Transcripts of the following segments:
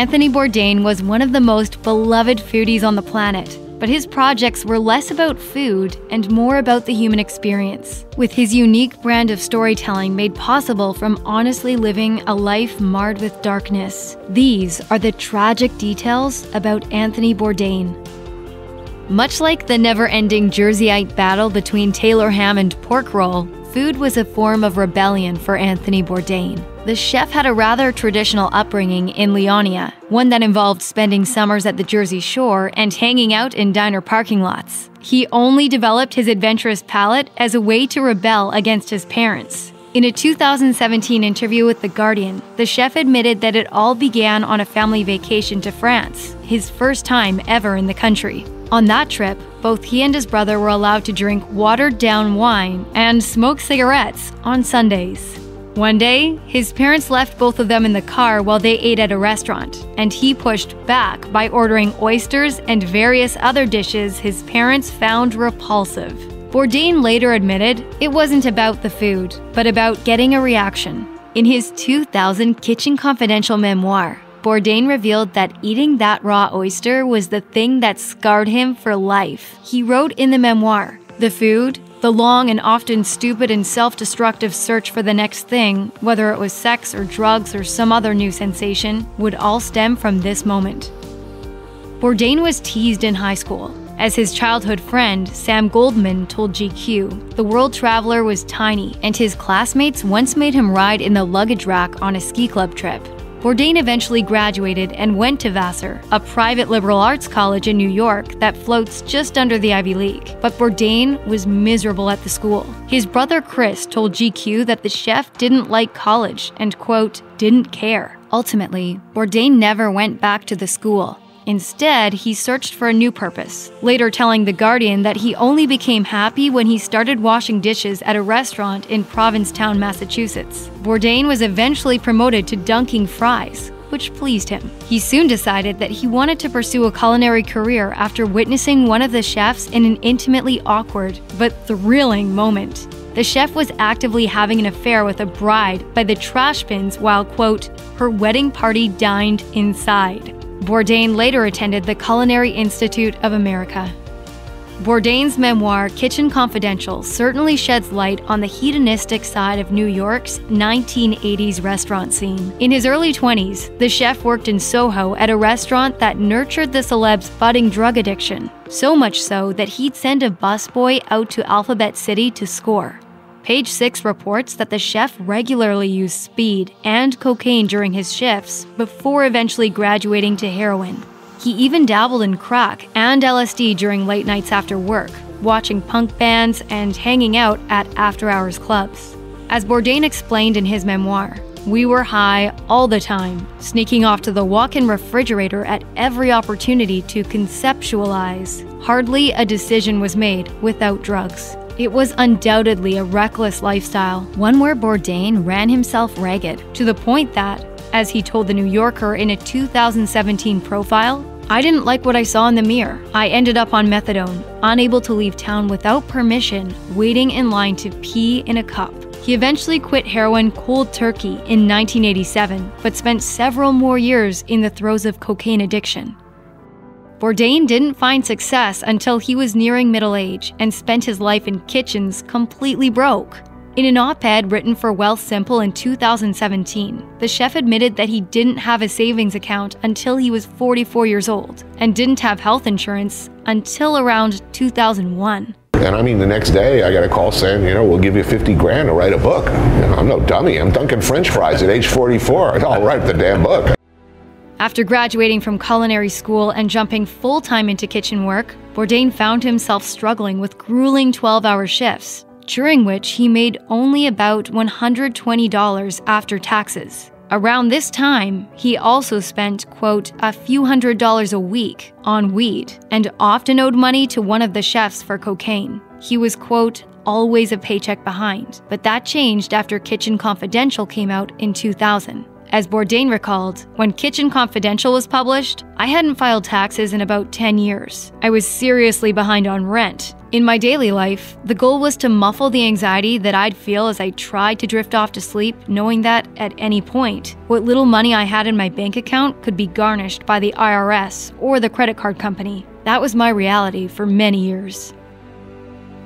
Anthony Bourdain was one of the most beloved foodies on the planet, but his projects were less about food and more about the human experience, with his unique brand of storytelling made possible from honestly living a life marred with darkness. These are the tragic details about Anthony Bourdain. Much like the never ending Jerseyite battle between Taylor ham and pork roll, food was a form of rebellion for Anthony Bourdain. The chef had a rather traditional upbringing in Leonia, one that involved spending summers at the Jersey Shore and hanging out in diner parking lots. He only developed his adventurous palate as a way to rebel against his parents. In a 2017 interview with The Guardian, the chef admitted that it all began on a family vacation to France, his first time ever in the country. On that trip, both he and his brother were allowed to drink watered down wine and smoke cigarettes on Sundays. One day, his parents left both of them in the car while they ate at a restaurant, and he pushed back by ordering oysters and various other dishes his parents found repulsive. Bourdain later admitted it wasn't about the food, but about getting a reaction. In his 2000 Kitchen Confidential memoir, Bourdain revealed that eating that raw oyster was the thing that scarred him for life. He wrote in the memoir The food, the long and often stupid and self destructive search for the next thing, whether it was sex or drugs or some other new sensation, would all stem from this moment. Bourdain was teased in high school. As his childhood friend, Sam Goldman, told GQ, the world traveler was tiny, and his classmates once made him ride in the luggage rack on a ski club trip. Bourdain eventually graduated and went to Vassar, a private liberal arts college in New York that floats just under the Ivy League. But Bourdain was miserable at the school. His brother Chris told GQ that the chef didn't like college and, quote, didn't care. Ultimately, Bourdain never went back to the school. Instead, he searched for a new purpose, later telling The Guardian that he only became happy when he started washing dishes at a restaurant in Provincetown, Massachusetts. Bourdain was eventually promoted to dunking fries, which pleased him. He soon decided that he wanted to pursue a culinary career after witnessing one of the chefs in an intimately awkward but thrilling moment. The chef was actively having an affair with a bride by the trash bins while, quote, her wedding party dined inside. Bourdain later attended the Culinary Institute of America. Bourdain's memoir, Kitchen Confidential, certainly sheds light on the hedonistic side of New York's 1980s restaurant scene. In his early 20s, the chef worked in Soho at a restaurant that nurtured the celeb's budding drug addiction, so much so that he'd send a busboy out to Alphabet City to score. Page 6 reports that the chef regularly used speed and cocaine during his shifts before eventually graduating to heroin. He even dabbled in crack and LSD during late nights after work, watching punk bands and hanging out at after hours clubs. As Bourdain explained in his memoir, we were high all the time, sneaking off to the walk in refrigerator at every opportunity to conceptualize. Hardly a decision was made without drugs. It was undoubtedly a reckless lifestyle, one where Bourdain ran himself ragged, to the point that, as he told The New Yorker in a 2017 profile, I didn't like what I saw in the mirror. I ended up on methadone, unable to leave town without permission, waiting in line to pee in a cup. He eventually quit heroin cold turkey in 1987, but spent several more years in the throes of cocaine addiction. Bourdain didn't find success until he was nearing middle age and spent his life in kitchens completely broke. In an op ed written for Wealthsimple in 2017, the chef admitted that he didn't have a savings account until he was 44 years old and didn't have health insurance until around 2001. And I mean, the next day I got a call saying, you know, we'll give you 50 grand to write a book. You know, I'm no dummy. I'm dunking French fries at age 44. I'll write the damn book. After graduating from culinary school and jumping full time into kitchen work, Bourdain found himself struggling with grueling 12 hour shifts, during which he made only about $120 after taxes. Around this time, he also spent, quote, a few hundred dollars a week on weed and often owed money to one of the chefs for cocaine. He was, quote, always a paycheck behind, but that changed after Kitchen Confidential came out in 2000. As Bourdain recalled, when Kitchen Confidential was published, I hadn't filed taxes in about 10 years. I was seriously behind on rent, In my daily life, the goal was to muffle the anxiety that I'd feel as I tried to drift off to sleep, knowing that at any point, what little money I had in my bank account could be garnished by the IRS or the credit card company. That was my reality for many years.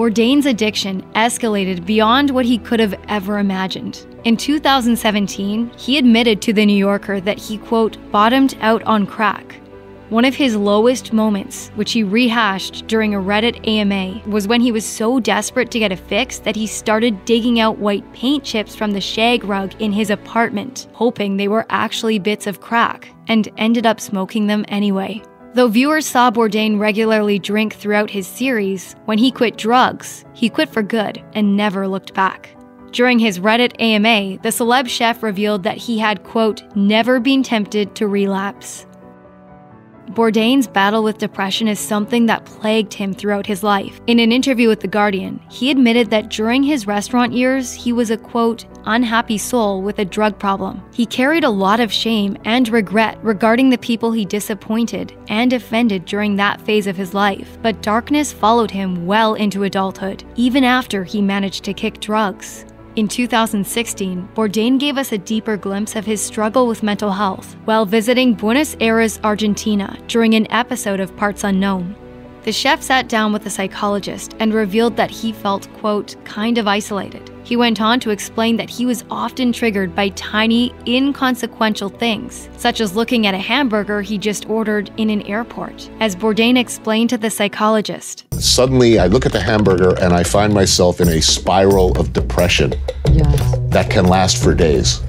Bourdain's addiction escalated beyond what he could have ever imagined. In 2017, he admitted to The New Yorker that he, quote, bottomed out on crack. One of his lowest moments, which he rehashed during a Reddit AMA, was when he was so desperate to get a fix that he started digging out white paint chips from the shag rug in his apartment, hoping they were actually bits of crack, and ended up smoking them anyway. Though viewers saw Bourdain regularly drink throughout his series, when he quit drugs, he quit for good and never looked back. During his Reddit AMA, the celeb chef revealed that he had, quote, never been tempted to relapse. Bourdain's battle with depression is something that plagued him throughout his life. In an interview with The Guardian, he admitted that during his restaurant years, he was a quote, unhappy soul with a drug problem. He carried a lot of shame and regret regarding the people he disappointed and offended during that phase of his life, but darkness followed him well into adulthood, even after he managed to kick drugs. In 2016, Bourdain gave us a deeper glimpse of his struggle with mental health while visiting Buenos Aires, Argentina during an episode of Parts Unknown. The chef sat down with a psychologist and revealed that he felt, quote, kind of isolated. He went on to explain that he was often triggered by tiny, inconsequential things, such as looking at a hamburger he just ordered in an airport. As Bourdain explained to the psychologist, Suddenly, I look at the hamburger and I find myself in a spiral of depression Yes. that can last for days.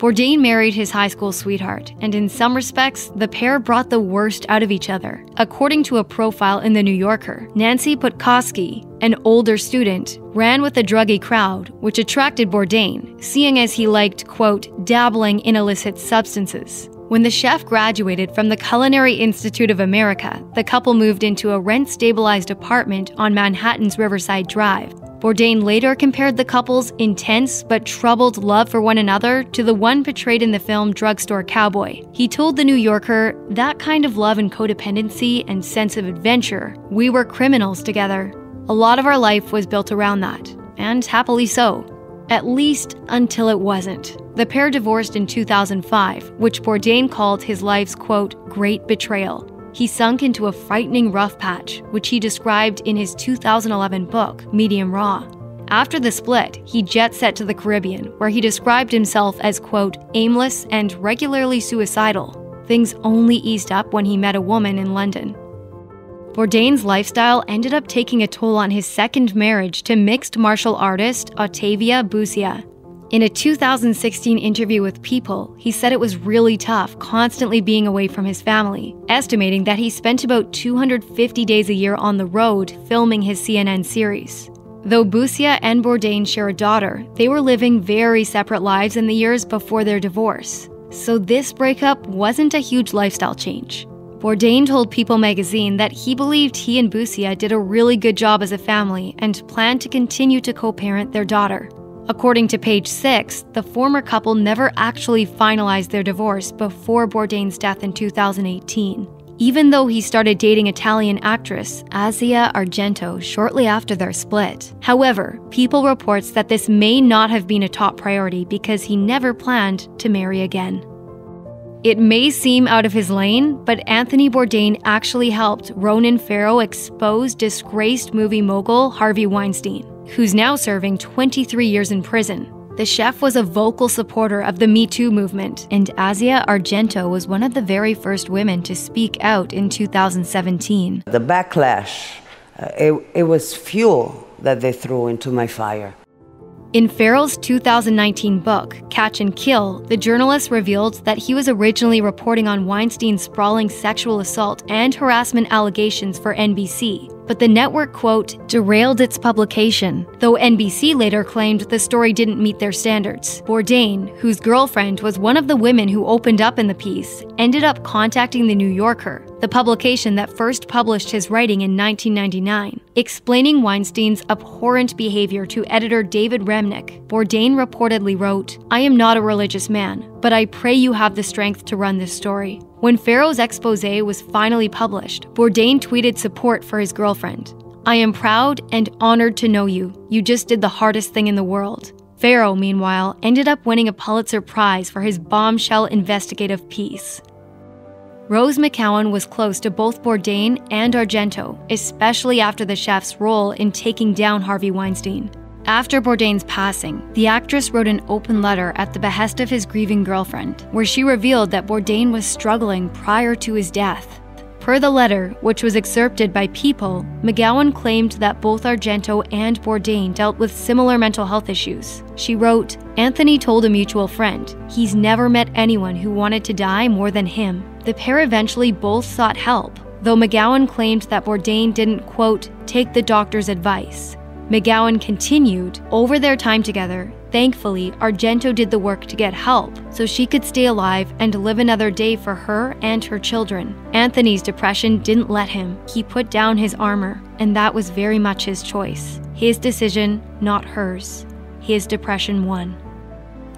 Bourdain married his high school sweetheart, and in some respects, the pair brought the worst out of each other. According to a profile in The New Yorker, Nancy Putkoski, an older student, ran with a druggy crowd, which attracted Bourdain, seeing as he liked, quote, dabbling in illicit substances. When the chef graduated from the Culinary Institute of America, the couple moved into a rent stabilized apartment on Manhattan's Riverside Drive. Bourdain later compared the couple's intense but troubled love for one another to the one portrayed in the film Drugstore Cowboy. He told The New Yorker, That kind of love and codependency and sense of adventure, we were criminals together. A lot of our life was built around that, and happily so. At least until it wasn't. The pair divorced in 2005, which Bourdain called his life's quote, great betrayal. He sunk into a frightening rough patch, which he described in his 2011 book, Medium Raw. After the split, he jet set to the Caribbean, where he described himself as, quote, aimless and regularly suicidal. Things only eased up when he met a woman in London. Bourdain's lifestyle ended up taking a toll on his second marriage to mixed martial artist Ottavia Busia. In a 2016 interview with People, he said it was really tough constantly being away from his family, estimating that he spent about 250 days a year on the road filming his CNN series. Though Busia and Bourdain share a daughter, they were living very separate lives in the years before their divorce. So this breakup wasn't a huge lifestyle change. Bourdain told People magazine that he believed he and Busia did a really good job as a family and planned to continue to co parent their daughter. According to page 6, the former couple never actually finalized their divorce before Bourdain's death in 2018, even though he started dating Italian actress Asia Argento shortly after their split. However, People reports that this may not have been a top priority because he never planned to marry again. It may seem out of his lane, but Anthony Bourdain actually helped Ronan Farrow expose disgraced movie mogul Harvey Weinstein, who's now serving 23 years in prison. The chef was a vocal supporter of the Me Too movement, and Asia Argento was one of the very first women to speak out in 2017. The backlash, uh, it, it was fuel that they threw into my fire. In Farrow's 2019 book, Catch and Kill, the journalist revealed that he was originally reporting on Weinstein's sprawling sexual assault and harassment allegations for NBC, but the network, quote, derailed its publication, though NBC later claimed the story didn't meet their standards. Bourdain, whose girlfriend was one of the women who opened up in the piece, ended up contacting The New Yorker, the publication that first published his writing in 1999, explaining Weinstein's abhorrent behavior to editor David Remnick. Bourdain reportedly wrote, I am not a religious man, but I pray you have the strength to run this story. When Farrow's expose was finally published, Bourdain tweeted support for his girlfriend. I am proud and honored to know you. You just did the hardest thing in the world. Farrow, meanwhile, ended up winning a Pulitzer Prize for his bombshell investigative piece. Rose McGowan was close to both Bourdain and Argento, especially after the chef's role in taking down Harvey Weinstein. After Bourdain's passing, the actress wrote an open letter at the behest of his grieving girlfriend, where she revealed that Bourdain was struggling prior to his death Per the letter, which was excerpted by People, McGowan claimed that both Argento and Bourdain dealt with similar mental health issues. She wrote, Anthony told a mutual friend, he's never met anyone who wanted to die more than him. The pair eventually both sought help, though McGowan claimed that Bourdain didn't, quote, take the doctor's advice. McGowan continued, over their time together, thankfully, Argento did the work to get help so she could stay alive and live another day for her and her children. Anthony's depression didn't let him. He put down his armor, and that was very much his choice. His decision, not hers. His depression won.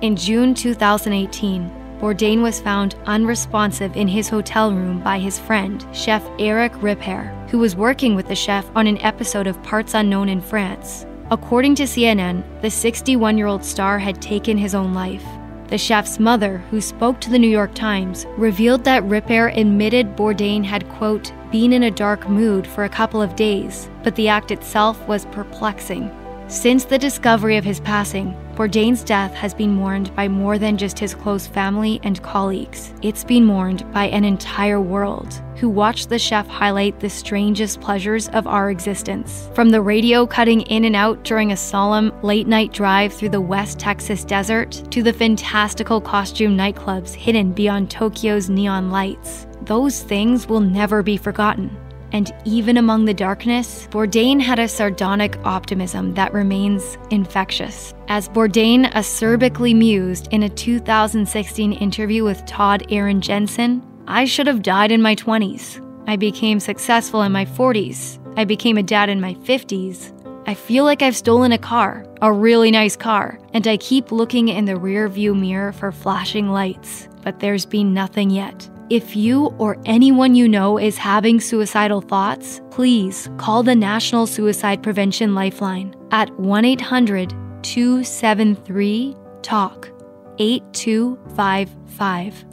In June 2018, Bourdain was found unresponsive in his hotel room by his friend, chef Eric Ripert, who was working with the chef on an episode of Parts Unknown in France. According to CNN, the 61 year old star had taken his own life. The chef's mother, who spoke to the New York Times, revealed that Ripert admitted Bourdain had, quote, been in a dark mood for a couple of days, but the act itself was perplexing. Since the discovery of his passing, Bourdain's death has been mourned by more than just his close family and colleagues. It's been mourned by an entire world who watched the chef highlight the strangest pleasures of our existence. From the radio cutting in and out during a solemn late night drive through the West Texas desert to the fantastical costume nightclubs hidden beyond Tokyo's neon lights. Those things will never be forgotten. And even among the darkness, Bourdain had a sardonic optimism that remains infectious. As Bourdain acerbically mused in a 2016 interview with Todd Aaron Jensen, I should have died in my 20s. I became successful in my 40s. I became a dad in my 50s. I feel like I've stolen a car, a really nice car, and I keep looking in the rear view mirror for flashing lights, but there's been nothing yet. If you or anyone you know is having suicidal thoughts, please call the National Suicide Prevention Lifeline at 1 800 273 TALK 8255.